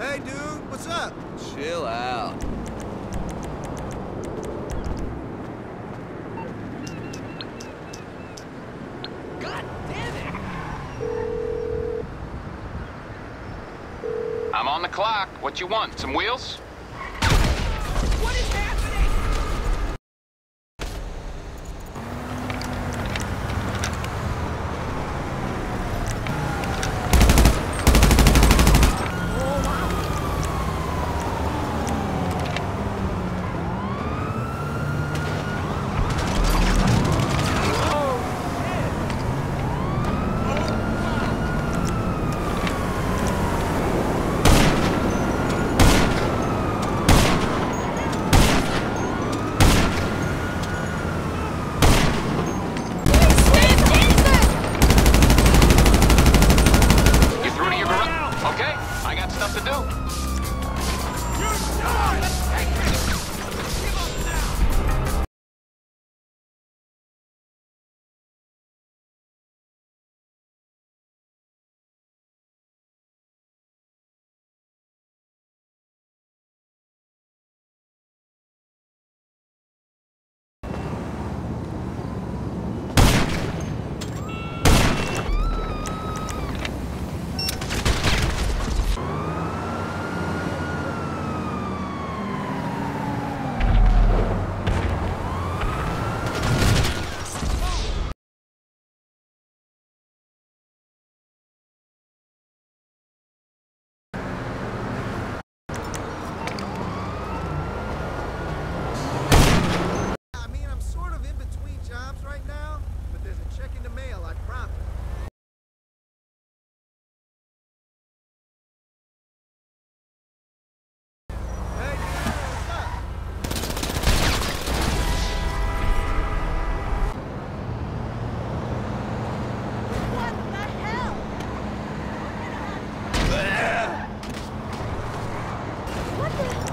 Hey, dude, what's up? Chill out. God damn it! I'm on the clock. What you want? Some wheels? What is happening? Charge! What the?